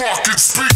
fucking speak.